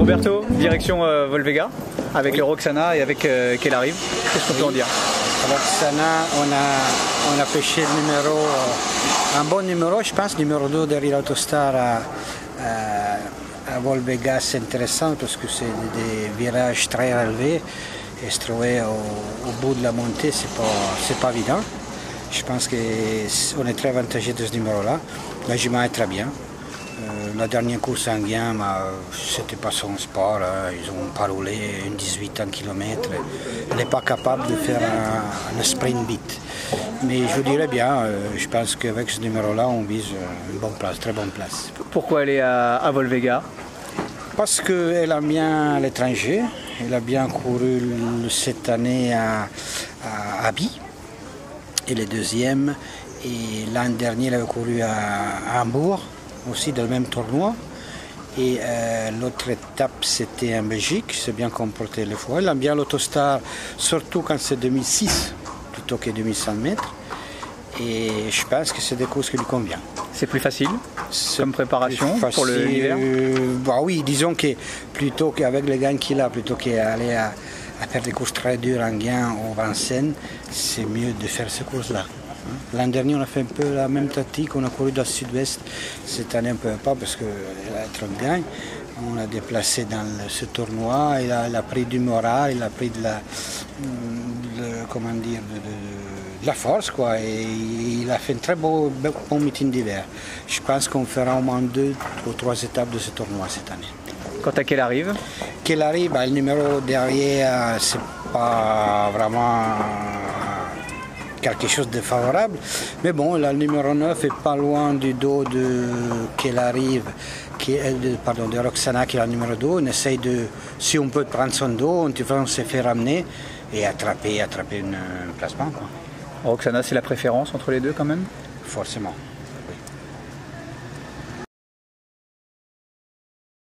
Roberto, direction euh, Volvega, avec Roxana et avec euh, qu'elle arrive. Qu'est-ce qu'on peut en dire? Roxana, on a, on a pêché le numéro, euh, un bon numéro, je pense, numéro 2 derrière l'Autostar à, à, à Volvega. C'est intéressant parce que c'est des virages très élevés et se trouver au, au bout de la montée, c'est pas, c'est pas évident. Je pense qu'on est très avantagé de ce numéro-là. La jument est très bien. Euh, la dernière course en Guiam, c'était pas son sport. hein. Ils ont pas roulé une 18 en kilomètre. Elle n'est pas capable de faire un, un sprint vite. Mais je vous dirais bien, euh, je pense qu'avec ce numéro-là, on vise une bonne place, très bonne place. Pourquoi aller à, à Volvega? Parce qu'elle a bien à l'étranger. Elle a bien couru cette année à, à Abi. Elle est deuxième. Et l'an dernier, elle avait couru à, à Hambourg, aussi dans le même tournoi. Et euh, l'autre étape, c'était en Belgique. C'est bien comporté le fois. Elle aime bien l'autostar, surtout quand c'est 2006 plutôt que 2100 mètres. Et je pense que c'est des courses qui lui conviennent. C'est plus facile comme préparation pour l'hiver euh, bah oui, disons que plutôt qu'avec les gains qu'il a, plutôt qu'aller à, à faire des courses très dures en gain ou en scène, c'est mieux de faire ces courses-là. L'an dernier, on a fait un peu la même tactique, on a couru dans le sud-ouest. Cette année, un peu pas parce qu'elle a trop de gains. On l'a déplacé dans le- ce tournoi, il a, il a pris du moral, il a pris de la, de- comment dire, de, la force, quoi. Et il a fait un très beau, bon meeting d'hiver. Je pense qu'on fera au moins deux ou trois étapes de ce tournoi cette année. Quand à qu'elle arrive? Qu'il arrive, bah, le numéro derrière, c'est pas vraiment quelque chose de favorable. Mais bon, le numéro 9 est pas loin du dos de qu'elle arrive, qui est, de, pardon, de Roxana qui est le numéro 2. On essaye de, si on peut prendre son dos, on, on se fait ramener et attraper, attraper un placement, quoi, Roxana, c'est la préférence entre les deux quand même? Forcément.